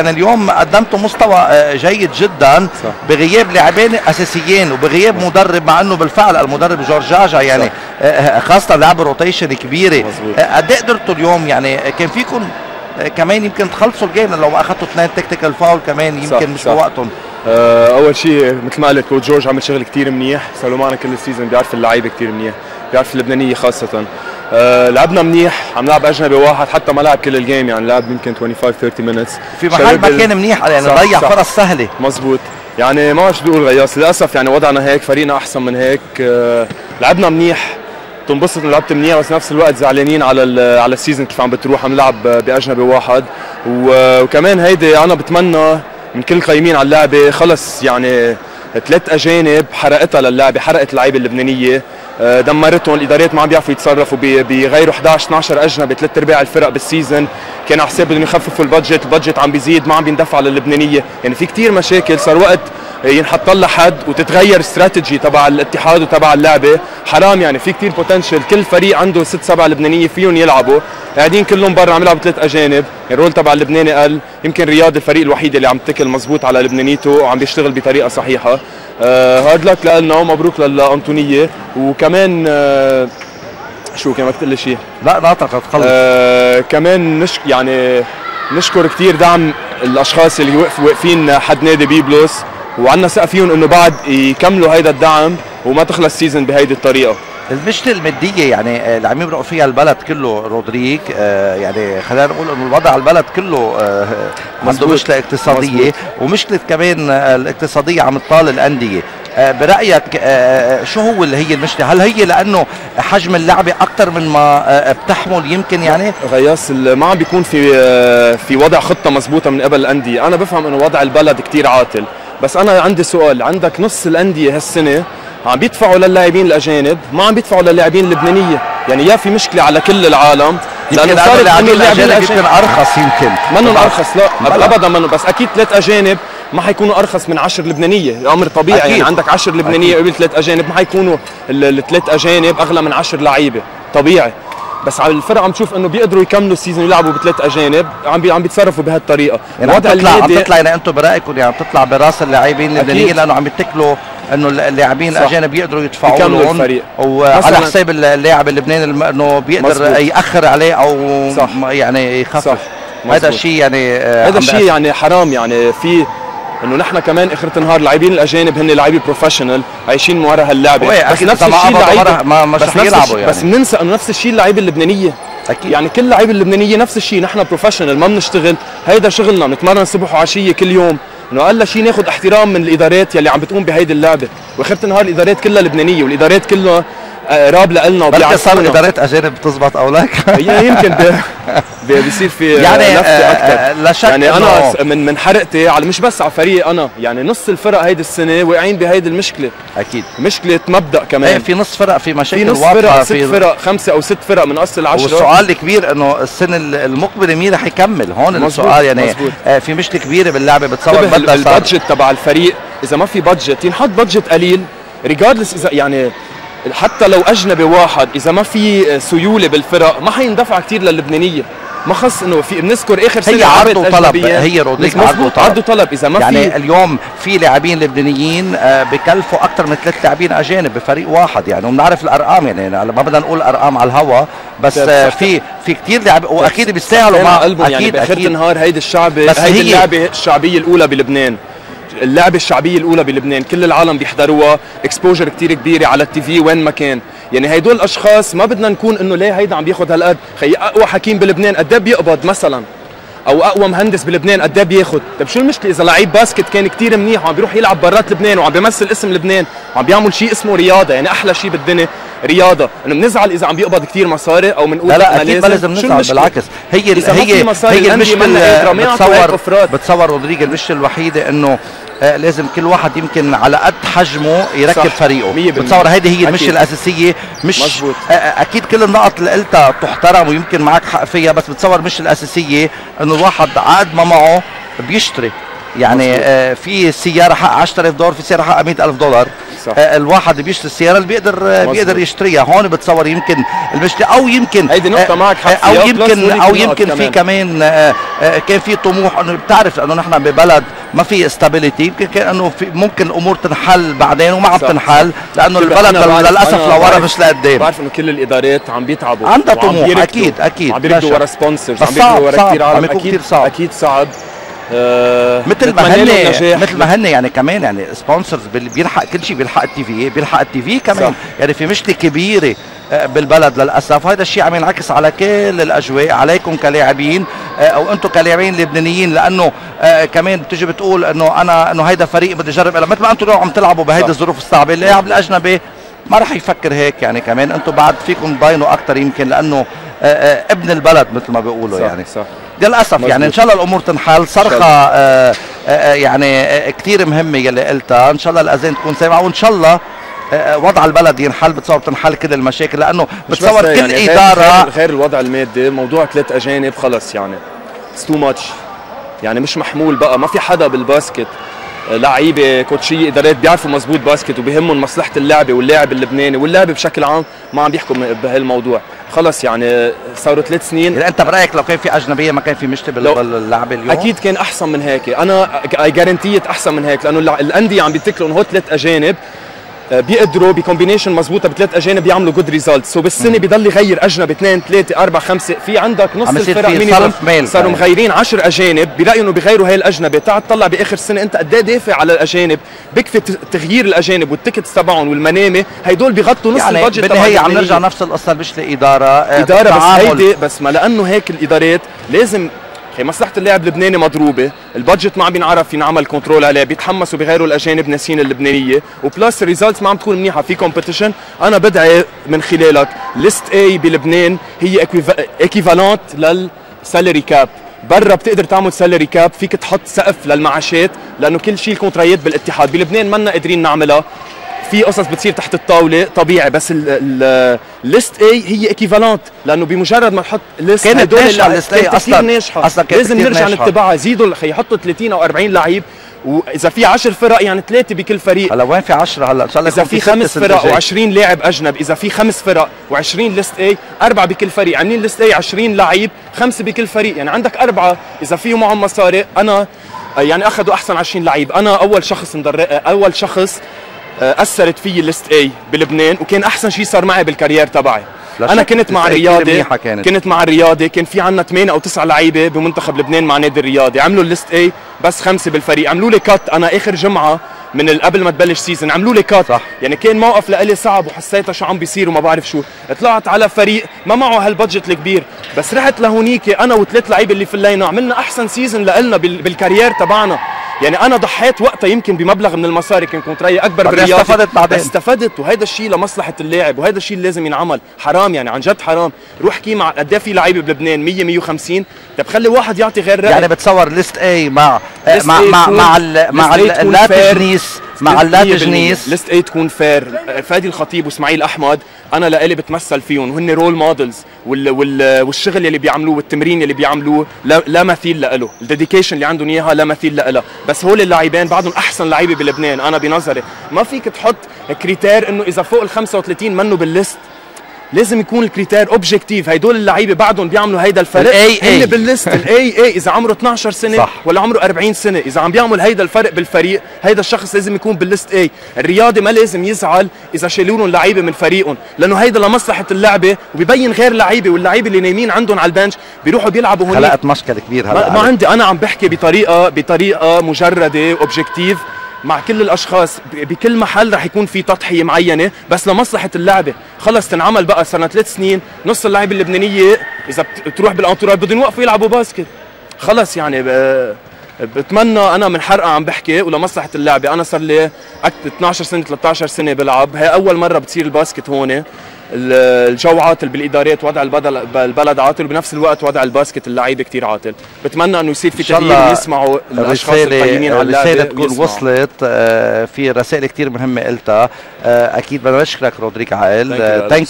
يعني اليوم قدمتوا مستوى آه، جيد جدا صح. بغياب لاعبين أساسيين وبغياب مدرب مع إنه بالفعل المدرب جورج جاجا يعني صح. آه، خاصة لعب rotation كبيرة. آه، قد قدرتوا اليوم يعني آه، كان فيكم آه، كمان يمكن تخلصوا ال game لو أخذتوا اثنين tactical foul كمان يمكن صح، مش. بوقتهم آه، أول شيء مثل ما قلت coach جورج عمل شغل كثير منيح معنا كل ال season بيعرف اللعيبة كثير منيح بيعرف اللبنانية خاصة آه، لعبنا منيح عم نلعب أجنبي واحد حتى ما لعب كل ال game يعني لعب يمكن 25 30 minutes في محل ما كان منيح يعني ضيع. فرص سهلة. مزبوط يعني ما بعرف شو بدي أقول غياس للأسف يعني وضعنا هيك فريقنا أحسن من هيك. آه، لعبنا منيح. تنبسط إنه لعبت منيح بس نفس الوقت زعلانين على على ال season كيف عم بتروح عم نلعب بأجنبي واحد. وكمان هيدي أنا بتمنى من كل القايمين على اللعبة خلص يعني ثلاث أجانب حرقتها للعبة حرقت اللعيبة اللبنانية. دمرتهم. الإدارات ما عم بيعرفوا يتصرفوا بيغيروا 11 12 أجنبي ثلاث أرباع الفرق بال season كان على حساب بدهم يخففوا ال budget ال budget عم بيزيد ما عم بيندفع للبنانية. يعني في كتير مشاكل صار وقت ينحط لها حد وتتغير استراتيجي تبع الاتحاد وتبع اللعبة. حرام يعني في كتير potential كل فريق عنده ست سبع لبنانية فيهم يلعبوا. قاعدين كلهم برا عم يلعبوا ثلاث أجانب. ال role تبع اللبناني قل. يمكن رياض الفريق الوحيد اللي عم تكل مزبوط على لبنانيته وعم بيشتغل بطريقة صحيحة. hard luck لنا ومبروك للأنطونية. وكمان آه شو كان بدك تقول لي شيء لا ناطق تخلص آه كمان نش يعني نشكر كثير دعم الأشخاص اللي وقفوا واقفين حد نادي بيبلوس. وعندنا ثقة فيهم إنه بعد يكملوا هيدا الدعم وما تخلص season بهيدي الطريقة. المشكلة المادية يعني آه، اللي عم يمرق فيها البلد كله رودريك آه، يعني خلينا نقول إنه الوضع البلد كله آه، عنده. مشكلة اقتصادية. مزبوط. ومشكلة كمان آه، الاقتصادية عم تطال الأندية. آه، برأيك آه، شو هو اللي هي المشكلة؟ هل هي لأنه حجم اللعبة أكثر من ما آه، بتحمل يمكن يعني؟ غياس ما عم بيكون في في وضع خطة مزبوطه من قبل الأندية. أنا بفهم إنه وضع البلد كثير عاطل. بس أنا عندي سؤال عندك نص الأندية هالسنة عم بيدفعوا للاعبين الأجانب ما عم بيدفعوا للاعبين اللبنانية. يعني يا في مشكلة على كل العالم هذا صارت اللاعبين الأجانب يمكن أرخص يمكن. منهم أرخص لا. ابدا منهم بس أكيد ثلاث أجانب ما حيكونوا أرخص من 10 لبنانية. أمر طبيعي أكيد. يعني عندك 10 لبنانية قبل ثلاث أجانب ما حيكونوا ال- الثلاث أجانب أغلى من 10 لعيبة. طبيعي. بس على الفرق عم تشوف إنه بيقدروا يكملوا ال season يلعبوا بثلاث أجانب عم بي عم بيتصرفوا بهالطريقة يعني عم وضع تطلع عم تطلع يعني أنتم برأيكم يعني عم تطلع براس اللاعبين اللبنانيين. لأنه عم يتكلوا إنه اللاعبين. الأجانب يقدروا يدفعوا لهم. وعلى حساب اللاعب اللبناني إنه بيقدر مزبوط. يأخر عليه أو صح. يعني يخفف صح. هذا. الشيء يعني هذا عم الشيء. يعني حرام يعني في إنه نحن كمان آخرة النهار اللاعبين الأجانب هن لاعبين professional عايشين من ورا هاللعبه بس أكيد. نفس الشيء اللعيبه ما- مش بس نفس يعني. بس بننسى إنه نفس الشيء اللعيبه اللبنانية. أكيد. يعني كل اللعيبه اللبنانية نفس الشيء نحن professional ما بنشتغل. هيدا شغلنا بنتمرن صبح وعشية كل يوم. إنه أقل شيء ناخذ احترام من الإدارات يلي عم بتقوم بهيدي اللعبة. وآخرة النهار الإدارات كلها لبنانية والإدارات كلها آه، راب لنا وبيعرفونا ادارات أجانب بتزبط أو لك هي يمكن بيصير في يعني لفه آه، أكثر آه، لا شك يعني أنا من من حرقتي على مش بس على فريقي أنا يعني نص الفرق هيدي السنة واقعين بهيدي المشكلة. أكيد. مشكلة مبدأ إيه كمان في نص فرق في مشاكل في نص فرق ست في فرق خمسة أو ست فرق من أصل العشرة. والسؤال الكبير إنه السنة المقبله مين رح يكمل؟ هون مزبوط، السؤال يعني مزبوط. آه، في مشكلة كبيرة باللعبة بتصور بدها البادجت تبع الفريق إذا ما في بادجت ينحط بادجت قليل ريجاردلس اذا يعني حتى لو أجنبي واحد إذا ما في سيولة بالفرق ما حيندفع كثير للبنانية. ما خص إنه في بنذكر آخر سنة هي عرض وطلب. هي رودريك عرض وطلب. عرض وطلب. إذا ما يعني في اليوم في لاعبين لبنانيين آه، بكلفوا أكثر من ثلاث لاعبين أجانب بفريق واحد. يعني وبنعرف الأرقام يعني ما بدنا نقول أرقام على الهوا بس آه،. في في كثير لاعب وأكيد بيستاهلوا مع قلبهم يعني أكيد باخر أكيد. النهار هيدي الشعبه هيدي هي- اللعبة الشعبية الأولى بلبنان. اللعبة الشعبية الأولى بلبنان كل العالم بيحضروها. exposure كتير كبيرة على ال TV وين ما كان. يعني هيدول الأشخاص ما بدنا نكون إنه ليه هيدا عم بياخذ هالقد. خي أقوى حكيم بلبنان قد إيه بيقبض مثلا؟ أو أقوى مهندس بلبنان قد إيه بياخذ طيب شو المشكلة إذا لعيب basket كان كتير منيح وعم بيروح يلعب برات لبنان وعم بيمثل اسم لبنان وعم بيعمل شيء اسمه رياضة يعني أحلى شيء بالدنيا. رياضة إنه بنزعل إذا عم بيقبض كتير مصاري أو بنقول لا لا أكيد ما لازم نزعل؟ بالعكس هي هي هي المشكلة بتصور. بتصور رودريجو المشكلة الوحيدة إنه آه، لازم كل واحد يمكن على قد حجمه يركب صح. فريقه. بتصور هيدي هي. المشكلة الأساسية مش مزبوط. آه، آه، أكيد كل النقط اللي قلتها تحترم ويمكن معك حق فيها بس بتصور مش الأساسية إنه الواحد عقد ما معه بيشتري يعني. آه في سيارة حق 10000 دولار في سيارة حق 100000 دولار صح. آه الواحد اللي بيشتري السيارة اللي بيقدر آه مظبوط. بيقدر يشتريها هون بتصور يمكن المشكلة أو يمكن هيدي نقطة معك حق أو يمكن أو يمكن في كمان. آه آه كان في طموح إنه بتعرف إنه نحن ببلد ما في stability يمكن كان إنه في ممكن الأمور تنحل بعدين وما عم تنحل لأنه البلد للأسف لورا مش لقدام بعرف إنه كل الإدارات عم بيتعبوا عندها طموح،. أكيد- أكيد، عم بيركضوا. ورا sponsors عم بيركضوا ورا كثير عالم أكيد صعب. أكيد صعب آه مثل ما هن. مثل ما هن يعني كمان يعني sponsors بيلحق كل شيء بيلحق ال TV بيلحق ال TV كمان صح. يعني في مشكله كبيرة آه، بالبلد للأسف هذا الشيء عم ينعكس على كل الأجواء عليكم كلاعبين آه، أو أنتم كلاعبين لبنانيين لأنه آه، كمان بتيجي بتقول إنه أنا إنه هيدا فريق بدي أجرب. مثل ما أنتم عم تلعبوا بهيدي. الظروف الصعبة اللاعب الأجنبي ما راح يفكر هيك يعني كمان أنتم بعد فيكم تبينوا أكثر يمكن لأنه ابن البلد مثل ما بيقولوا صح يعني. صح. للأسف مزبوط. يعني إن شاء الله الأمور تنحل. صرخة. آه آه يعني آه كثير مهمة يلي قلتها. إن شاء الله الأذان تكون سامعه وإن شاء الله آه وضع البلد ينحل بتصور بتنحل كل المشاكل لأنه بتصور كل يعني إدارة غير, غير الوضع المادي موضوع ثلاث أجانب خلص يعني. it's too much يعني مش محمول بقى ما في حدا بال basket. آه، لعيبة كوتشية إدارات بيعرفوا مزبوط basket وبيهمهم مصلحة اللعبة واللاعب اللبناني واللاعب بشكل عام. ما عم بيحكوا م- بهالموضوع. خلص يعني صاروا ثلاث سنين. يعني أنت برأيك لو كان في أجنبية ما كان في مشكلة باللعبه اليوم؟ أكيد كان أحسن من هيك. أنا guaranteed أحسن من هيك لأنه الأندية عم بيتكلوا إنه هو ثلاث أجانب. بيقدروا ب combination مزبوطه بثلاث أجانب يعملوا good result so بالسنة بضل يغير اجنبي اثنين ثلاثة أربعة خمسة. في عندك نص الفرق مال صاروا. مغيرين 10 أجانب. برايي إنه بيغيروا هاي الاجنبي تعال تطلع بآخر السنة أنت قد إيه دافع على الأجانب. بكفي تغيير الأجانب وال tickets تبعهم والمنامة. هدول بيغطوا نص يعني البادجت بالنهايه عم. نرجع نفس القصة مش لإدارة آه، إدارة بس. هيدي بس ما لأنه هيك الإدارات لازم خي مصلحة اللاعب اللبناني مضروبة. ال budget ما عم بينعرف ينعمل control عليه. بيتحمسوا بغيروا الأجانب ناسين اللبنانية. و plus ال results ما عم تكون منيحة. في competition أنا بدعي من خلالك. list A بلبنان هي equivalent لل salary cap برا بتقدر تعمل salary cap فيك تحط سقف للمعاشات. لأنه كل شيء الكونترايات بالاتحاد. بلبنان منا قادرين نعملها. في قصص بتصير تحت الطاولة طبيعي بس ال list A هي equivalent لأنه بمجرد ما تحط list كانت اللعيبة ال list كثير أصلاً. ناجحه أصلاً كانت لازم نرجع. نتبعها زيدوا خي يحطوا 30 أو 40 لعيب وإذا في 10 فرق يعني ثلاثة بكل فريق هلا وين في 10 هلا إن شاء الله إذا في خمس فرق الجاية. و20 لاعب اجنب إذا في خمس فرق و20 list A أربعة بكل فريق عاملين list A 20 لعيب خمسة بكل فريق يعني عندك أربعة إذا في معهم مصاري أنا يعني أخذوا أحسن 20 لعيب أنا أول شخص مدر... أول شخص أثرت فيي list A بلبنان وكان أحسن شيء صار معي بال career تبعي. أنا كنت مع منيحة كانت. كنت مع الرياضة كان في عنا 8 أو 9 لعيبة بمنتخب لبنان مع نادي الرياضة. عملوا ال list A بس خمسة بالفريق. عملوا لي cut أنا آخر جمعة من قبل ما تبلش season عملوا لي cut صح. يعني كان موقف لإلي صعب وحسيتها شو عم بيصير وما بعرف شو. طلعت على فريق ما معه هال budget الكبير. بس رحت لهونيك أنا وثلاث لعيبة اللي في عملنا أحسن season لإلنا بال- بال- career تبعنا. يعني أنا ضحيت وقتها يمكن بمبلغ من المصاري كان contrat أكبر بعدين بالرياضه استفدت بعدين. بس استفدت وهذا الشيء لمصلحة اللاعب وهذا الشيء اللي لازم ينعمل. حرام يعني عن جد حرام. روح احكي مع قد إيه في لعيبة بلبنان؟ 100 150 طب خلي واحد يعطي غير رأي. يعني بتصور list A مع مع مع مع ال- مع List A ال- تكون اللا fair. تجنيس مع اللا تجنيس. list A تكون fair فادي الخطيب وإسماعيل أحمد. أنا لإلي بتمثل فيهم وهن role models وال وال والشغل اللي بيعملوه والتمرين اللي بيعملوه لا, لا مثيل له ال dedication اللي عندهم إياها لا مثيل لها بس هول اللاعبين بعدهم أحسن لعيبة بلبنان أنا بنظري. ما فيك تحط critère إنه إذا فوق ال 35 منه بال list. لازم يكون ال critère objectif هدول اللعيبة بعدهم بيعملوا هيدا الفرق. هن بال list ال A A إذا عمره 12 سنة صح. ولا عمره 40 سنة. إذا عم بيعمل هيدا الفرق بالفريق هيدا الشخص لازم يكون بال list A الرياضي ما لازم يزعل إذا شالوا لهم لعيبة من فريقهم لأنه هيدا لمصلحة اللعبة وبيبين غير لعيبه واللعيبة اللي نايمين عندهم على ال bench بيروحوا بيلعبوا هونيك خلقت مشكل كبير هلأ ما, ما. عندي أنا عم بحكي بطريقه بطريقة مجردة objective مع كل الأشخاص بكل محل رح يكون في تضحية معينة بس لمصلحة اللعبة. خلص تنعمل بقى صرنا ثلاث سنين نص اللعيبة اللبنانية إذا بت- بتروح بالانتورال بدهم يوقفوا يلعبوا basket. خلص يعني ب... بتمنى أنا من حرقة عم بحكي ولمصلحة اللعبة. أنا صار لي أكت- 12 سنة 13 سنة بلعب. هي أول مرة بتصير ال basket هون. ال- الجو عاطل بالإدارات وضع البلد البلد عاطل وبنفس الوقت وضع ال basket اللعيبة كتير عاطل. بتمنى إنه يصير في تغيير الله ويسمعوا الأشخاص القيمين على اللعبة الرسالة تكون ويسمعوا. وصلت. آه، في رسائل كتير مهمة قلتها. آه، أكيد بدنا نشكرك رودريغ عقل. thank